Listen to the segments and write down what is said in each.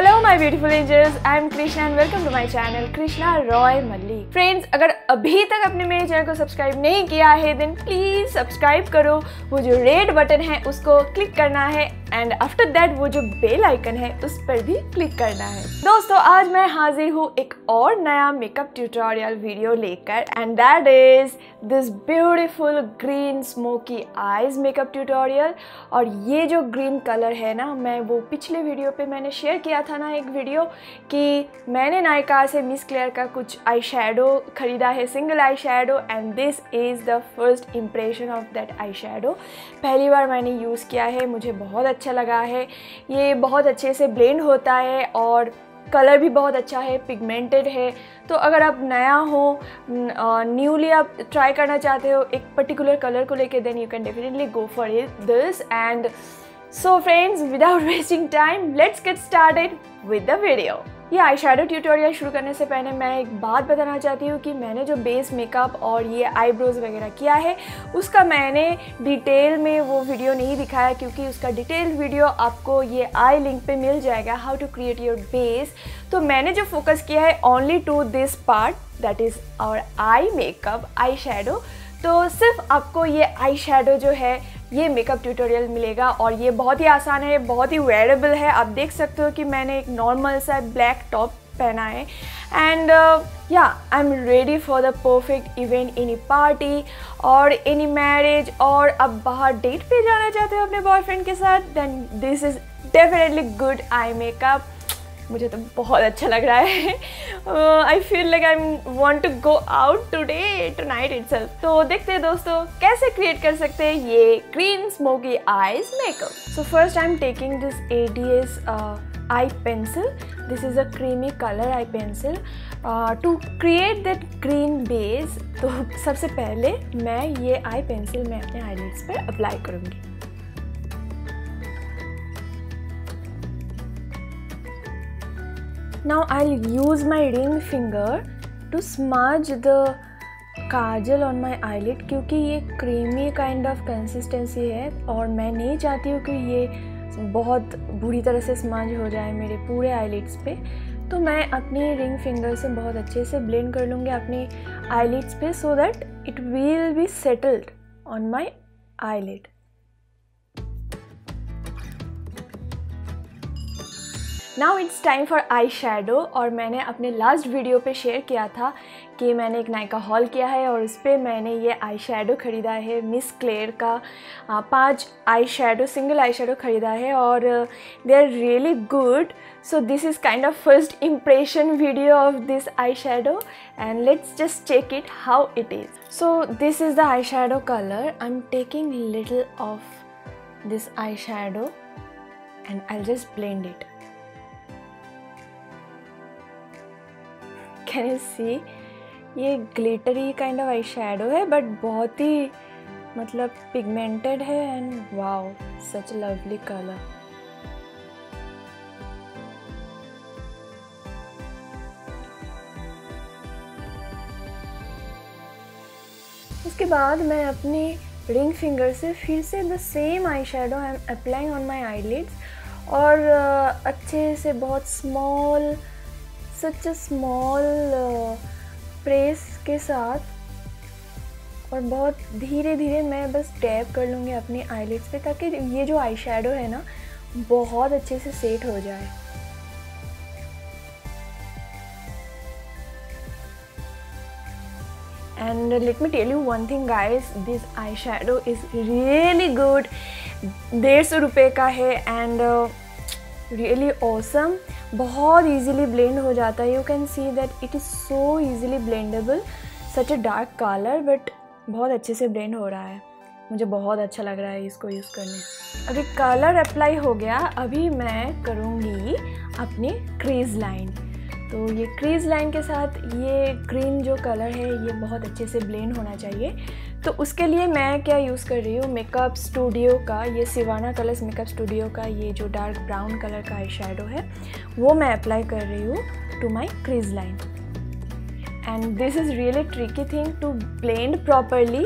Hello my beautiful angels I am Krishna and welcome to my channel Krishna Roy Mallick friends अगर अभी तक आपने मेरे channel को सब्सक्राइब नहीं किया है देन प्लीज़ सब्सक्राइब करो। वो जो रेड बटन है, उसको क्लिक करना है एंड आफ्टर दैट वो जो बेल आइकन है, उस पर भी क्लिक करना है। दोस्तों, आज मैं हाजिर हूँ एक और नया मेकअप ट्यूटोरियल वीडियो लेकर and that is this beautiful green smoky eyes makeup tutorial और ये जो ग्रीन कलर है ना, मैं वो पिछले वीडियो पे मैंने शेयर किया था ना एक वीडियो कि मैंने नायका से मिस क्लेयर का कुछ आई शेडो खरीदा है single eye shadow and this is the first impression of that eye shadow पहली बार मैंने यूज़ किया है, मुझे बहुत अच्छा लगा है। ये बहुत अच्छे से ब्लेंड होता है और कलर भी बहुत अच्छा है पिगमेंटेड है। तो अगर आप नया हो न्यूली आप ट्राई करना चाहते हो, एक पर्टिकुलर कलर को लेके then you can definitely go for this and so friends without wasting time let's get started with the video ये आई शेडो ट्यूटोरियल शुरू करने से पहले मैं एक बात बताना चाहती हूँ कि मैंने जो बेस मेकअप और ये आईब्रोज वगैरह किया है, उसका मैंने डिटेल में वो वीडियो नहीं दिखाया क्योंकि उसका डिटेल वीडियो आपको ये आई लिंक पे मिल जाएगा how to create your base तो मैंने जो फोकस किया है only to this part that is our eye makeup eye shadow तो सिर्फ़ आपको ये आई शेडो जो है ये मेकअप ट्यूटोरियल मिलेगा और ये बहुत ही आसान है, बहुत ही वेरेबल है। आप देख सकते हो कि मैंने एक नॉर्मल सा ब्लैक टॉप पहना है। एंड या I am ready for the perfect event any party और एनी मैरिज और अब बाहर डेट पे जाना चाहते हो अपने बॉयफ्रेंड के साथ then this is definitely good eye makeup मुझे तो बहुत अच्छा लग रहा है। I feel like I want to go out today tonight it तो देखते हैं दोस्तों, कैसे क्रिएट कर सकते हैं ये green smoky eyes makeup so first I am taking this A D S eye pencil this is a creamy colour eye pencil to create that green base तो सबसे पहले मैं ये आई पेंसिल मैं अपने आई पर अप्लाई करूँगी। Now, I'll use my ring finger to smudge the kajal on my eyelid क्योंकि ये क्रीमी काइंड ऑफ़ कंसिस्टेंसी है और मैं नहीं चाहती हूँ कि ये बहुत बुरी तरह से स्मज हो जाए मेरे पूरे आईलिड्स पे। तो मैं अपनी रिंग फिंगर से बहुत अच्छे से ब्लेंड कर लूँगी अपनी आईलिड्स पे so that it will be settled on my eyelid now it's time for eye shadow और मैंने अपने लास्ट वीडियो पे शेयर किया था कि मैंने एक नायका हॉल किया है और उस पर मैंने ये आई शेडो ख़रीदा है मिस क्लेयर का पाँच eye shadow single eye shadow ख़रीदा है और they are really good so this is kind of first impression video of this eye shadow and let's just check it how it is so this is the eye shadow colour I am taking little of this eye shadow and I just blend can you see ये glittery kind of eye shadow है but बहुत ही मतलब pigmented है and wow such lovely colour उसके बाद मैं अपनी रिंग फिंगर से फिर से the same eye shadow I am applying on my eyelids और अच्छे से बहुत small such a small press के साथ और बहुत धीरे धीरे मैं बस टैप कर लूँगी अपनी आईलिड्स पे ताकि ये जो आई शेडो है ना, बहुत अच्छे से सेट हो जाए। And let me tell you one thing guys this eye shadow is really good डेढ़ सौ रुपये का है एंड रियली ऑसम बहुत ईजिली ब्लेंड हो जाता है. You can see that it is so easily blendable such a dark colour but बहुत अच्छे से ब्लेंड हो रहा है. मुझे बहुत अच्छा लग रहा है इसको यूज़ करने. अभी कलर अप्लाई हो गया. अभी मैं करूँगी अपनी क्रीज लाइन तो ये क्रीज लाइन के साथ ये ग्रीन जो कलर है, ये बहुत अच्छे से ब्लेंड होना चाहिए। तो उसके लिए मैं क्या यूज़ कर रही हूँ? मेकअप स्टूडियो का, ये सिवाना कलर्स मेकअप स्टूडियो का ये जो डार्क ब्राउन कलर का आई है, वो मैं अप्लाई कर रही हूँ to my crease line and this is really tricky thing to blend properly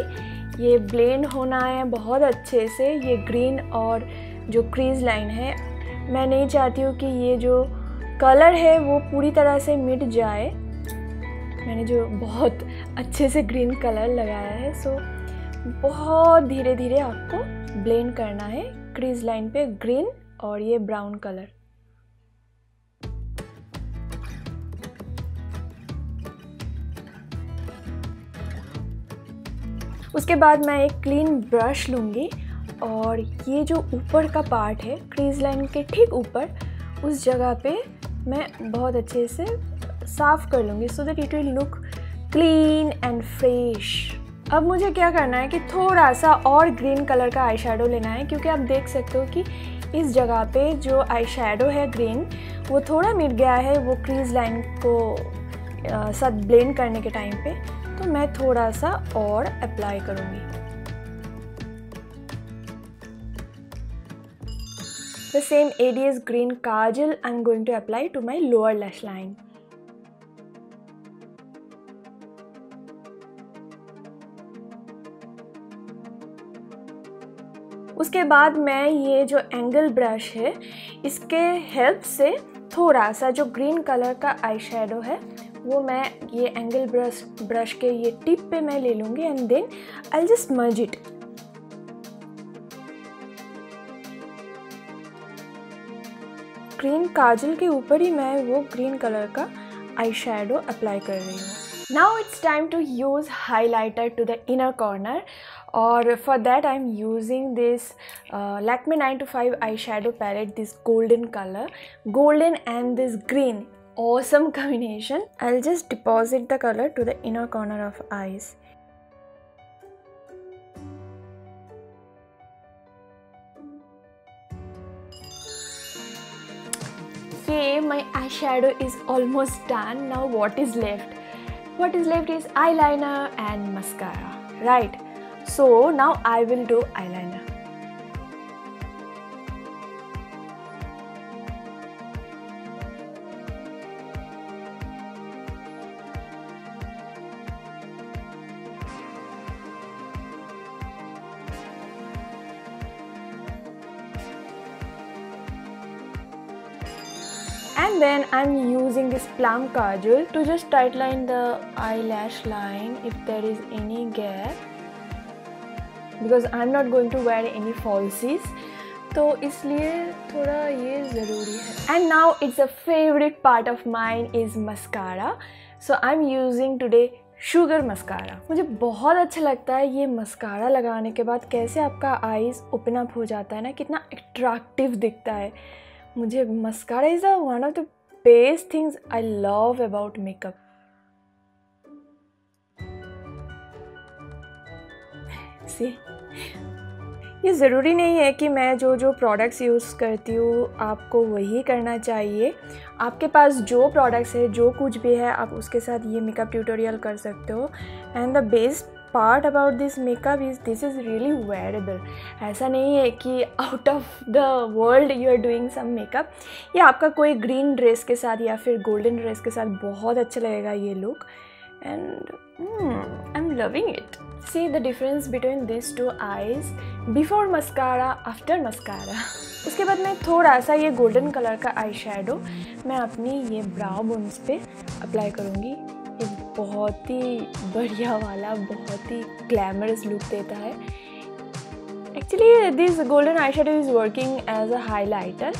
ये ब्लेंड होना है बहुत अच्छे से, ये ग्रीन और जो क्रीज लाइन है, मैं नहीं चाहती हूँ कि ये जो कलर है वो पूरी तरह से मिट जाए। मैंने जो बहुत अच्छे से ग्रीन कलर लगाया है सो बहुत धीरे धीरे आपको ब्लेंड करना है। क्रीज लाइन पे ग्रीन और ये ब्राउन कलर उसके बाद मैं एक क्लीन ब्रश लूँगी और ये जो ऊपर का पार्ट है क्रीज लाइन के ठीक ऊपर, उस जगह पे मैं बहुत अच्छे से साफ़ कर लूँगी so that it will look clean and fresh अब मुझे क्या करना है कि थोड़ा सा और ग्रीन कलर का आई लेना है, क्योंकि आप देख सकते हो कि इस जगह पे जो आई है ग्रीन वो थोड़ा मिट गया है, वो क्रीज लाइन को साथ ब्लेंड करने के टाइम पे। तो मैं थोड़ा सा और अप्लाई करूँगी। The same ADS green kajal I'm going to apply to my lower lash line. उसके बाद मैं ये जो एंगल ब्रश है, इसके हेल्प से थोड़ा सा जो ग्रीन कलर का आई है, वो मैं ये एंगल ब्रश ब्रश के ये टिप पे मैं ले लूँगी and then I just merge it green काजल के ऊपर ही मैं वो ग्रीन कलर का आई शेडो अप्लाई कर रही हूँ now it's time to use highlighter to the inner corner और for that I am using this Lakme nine to five eye shadow palette this golden colour golden and this green awesome combination. I'll just deposit the color to the inner corner of eyes. Eyeshadow is almost done. Now what is left? What is left is eyeliner and mascara, right? So now I will do eyeliner. And then I'm using this plum kajal to just tightline the eyelash line if there is any gap. Because I'm not going to wear any falsies. तो इसलिए थोड़ा ये ज़रूरी है। And now it's a favourite part of mind is mascara so I am using today Sugar mascara मुझे बहुत अच्छा लगता है ये मस्कारा लगाने के बाद कैसे आपका आईज़ ओपन अप हो जाता है ना, कितना अट्रैक्टिव दिखता है। मुझे mascara is one of the best things I love about makeup see ये ज़रूरी नहीं है कि मैं जो जो प्रोडक्ट्स यूज़ करती हूँ, आपको वही करना चाहिए। आपके पास जो प्रोडक्ट्स है, जो कुछ भी है, आप उसके साथ ये मेकअप ट्यूटोरियल कर सकते हो। And the best part about this makeup is this is really wearable ऐसा नहीं है कि out of the world you are doing some makeup ये आपका कोई ग्रीन ड्रेस के साथ या फिर गोल्डन ड्रेस के साथ बहुत अच्छा लगेगा ये look and I am loving it see the difference between this two eyes before mascara after mascara उसके बाद मैं थोड़ा सा ये गोल्डन कलर का आई मैं अपनी ये ब्राउ बोन्स पे अप्लाई करूँगी. बहुत ही बढ़िया वाला, बहुत ही ग्लैमरस लुक देता है। Actually this golden eye shadow is working as a highlighter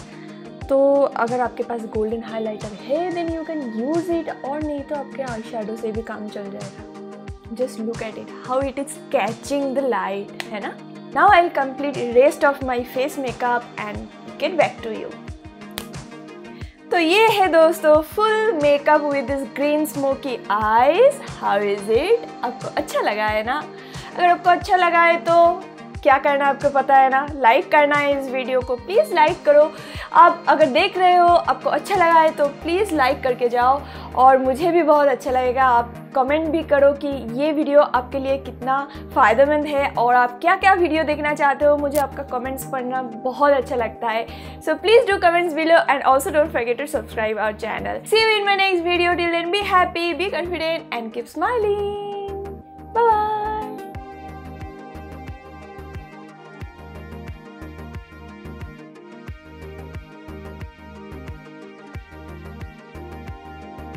तो अगर आपके पास गोल्डन हाईलाइटर है then you can use it और नहीं तो आपके आई शेडो से भी काम चल जाएगा। Just look at it how it is catching the light है ना? Now I will complete rest of my face makeup and get back to you तो ये है दोस्तों full makeup with this green smoky eyes how is it आपको अच्छा लगा है ना? अगर आपको अच्छा लगा है तो क्या करना है आपको पता है ना? लाइक करना है इस वीडियो को। प्लीज़ लाइक करो। आप अगर देख रहे हो, आपको अच्छा लगा है तो प्लीज़ लाइक करके जाओ। और मुझे भी बहुत अच्छा लगेगा। आप कमेंट भी करो कि ये वीडियो आपके लिए कितना फ़ायदेमंद है और आप क्या क्या वीडियो देखना चाहते हो। मुझे आपका कमेंट्स पढ़ना बहुत अच्छा लगता है। So please do comments below and also don't forget to subscribe our channel see you in my next video till then be happy be confident and keep smiling bye